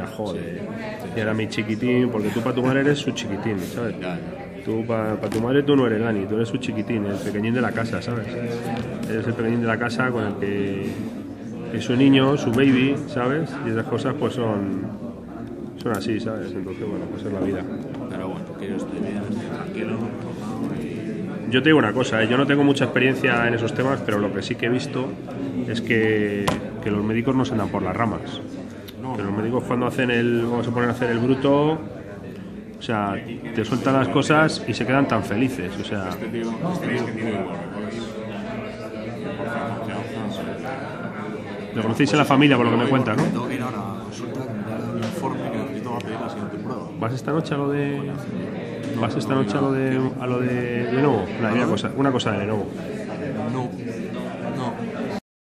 decía, joder, y era mi chiquitín, porque tú para tu madre eres su chiquitín, ¿sabes? Tú para tu madre tú no eres Dani, tú eres su chiquitín, el pequeñín de la casa, ¿sabes? Eres el pequeñín de la casa con el que es su niño, su baby, ¿sabes? Y esas cosas pues son, son así, ¿sabes? Entonces, bueno, pues es la vida. Pero bueno, estar tranquilo, Yo te digo una cosa, ¿eh? yo no tengo mucha experiencia en esos temas, pero lo que sí que he visto es que, que los médicos no se andan por las ramas. Que los médicos cuando hacen el, vamos a poner a hacer el bruto, o sea, te sueltan las cosas y se quedan tan felices, o sea, Este tío, este lo conocéis en la familia por lo que me cuentas, ¿no? Tengo que ir ahora a consulta, que me ha dado un informe que necesito va a pedir la siguiente prueba. ¿Vas esta noche a lo de. ¿Vas esta noche a lo de, a lo de Lenovo? Una, una cosa, una cosa de Lenovo.